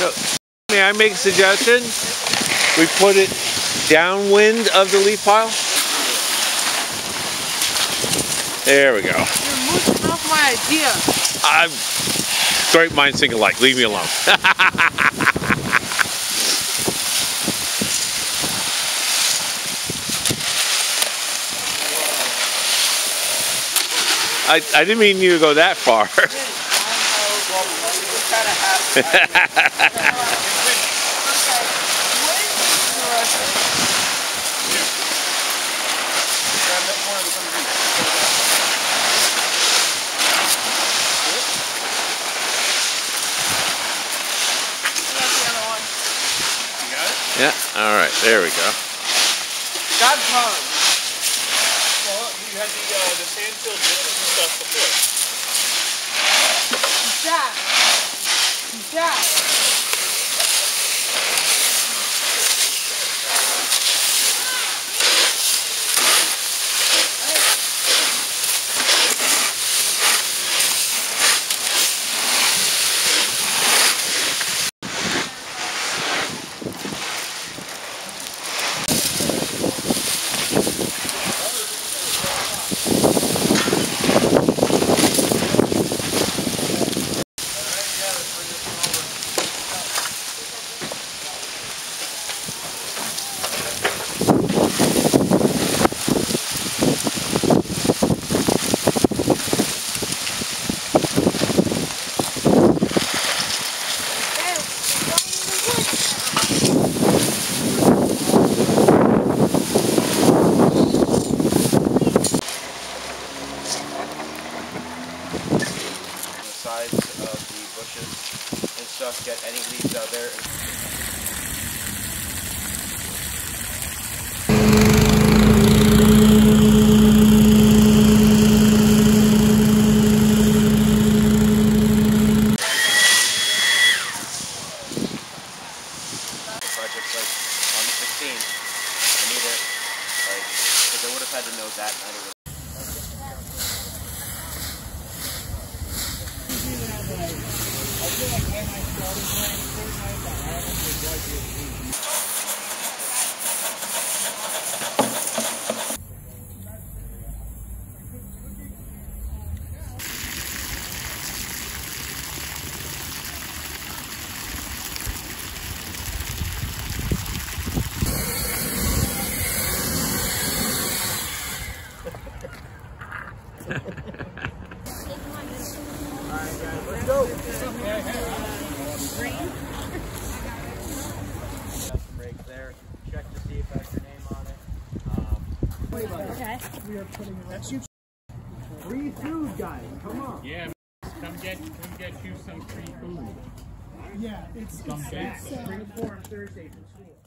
So, may I make a suggestion? We put it downwind of the leaf pile. There we go. You're moving off my idea. I'm straight mind think alike. Leave me alone. I, I didn't mean you to go that far. Yeah, all right, there we go. God pond. Well, you had the, uh, the sand-filled and stuff before. Of the bushes and stuff, get any leaves out there. The project's like on the 16th. I need it, like, because I would have had to know that night. It was Got some rakes there. Check to see if that's your name on it. Um, Free food, guys. Come on. Yeah, come get, come get you some free food. Yeah, it's, Come get it's uh, four on Thursdays in school.